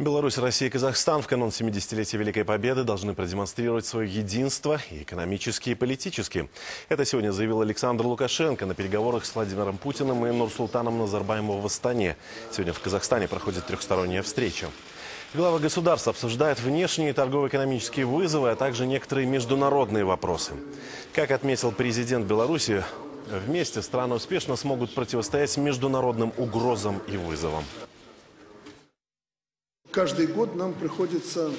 Беларусь, Россия и Казахстан в канун 70-летия Великой Победы должны продемонстрировать свое единство и экономически, и политически. Это сегодня заявил Александр Лукашенко на переговорах с Владимиром Путиным и Нурсултаном Назарбаевым в Астане. Сегодня в Казахстане проходит трехсторонняя встреча. Глава государства обсуждают внешние торгово-экономические вызовы, а также некоторые международные вопросы. Как отметил президент Беларуси, вместе страны успешно смогут противостоять международным угрозам и вызовам. Каждый год нам приходится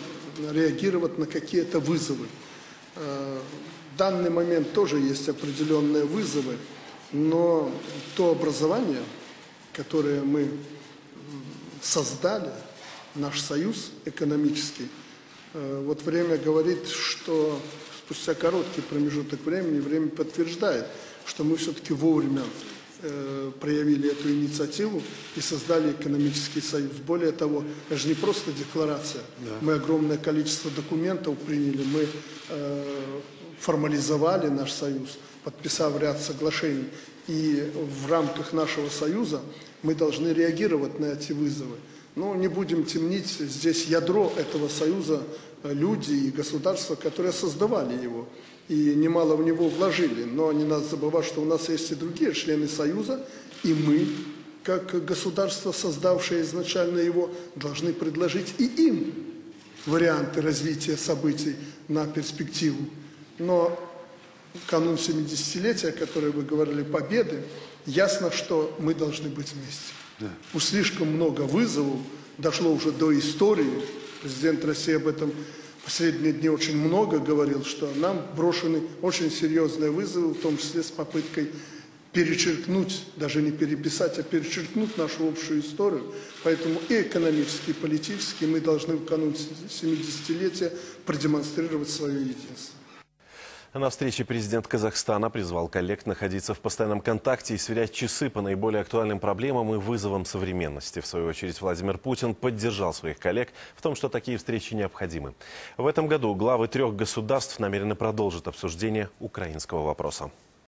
реагировать на какие-то вызовы. Э, В данный момент тоже есть определенные вызовы, но то образование, которое мы создали, наш союз экономический, э, вот время говорит, что спустя короткий промежуток времени, время подтверждает, что мы все-таки вовремя проявили эту инициативу и создали экономический союз. Более того, это же не просто декларация. Мы огромное количество документов приняли, мы э, формализовали наш союз, подписав ряд соглашений. И в рамках нашего союза мы должны реагировать на эти вызовы. Но не будем темнить, здесь ядро этого союза э, люди и государства, которые создавали его и немало в него вложили. Но не надо забывать, что у нас есть и другие члены союза, и мы, как государство, создавшее изначально его, должны предложить и им варианты развития событий на перспективу. Но канун 70-летия, о котором вы говорили, победы, ясно, что мы должны быть вместе. Уж слишком много вызовов, дошло уже до истории. Президент России об этом последние дни очень много говорил, что нам брошены очень серьезные вызовы, в том числе с попыткой перечеркнуть, даже не переписать, а перечеркнуть нашу общую историю. Поэтому и экономически, и политически мы должны в канун 70-летия продемонстрировать свое единство. На встрече президент Казахстана призвал коллег находиться в постоянном контакте и сверять часы по наиболее актуальным проблемам и вызовам современности. В свою очередь Владимир Путин поддержал своих коллег в том, что такие встречи необходимы. В этом году главы трех государств намерены продолжить обсуждение украинского вопроса.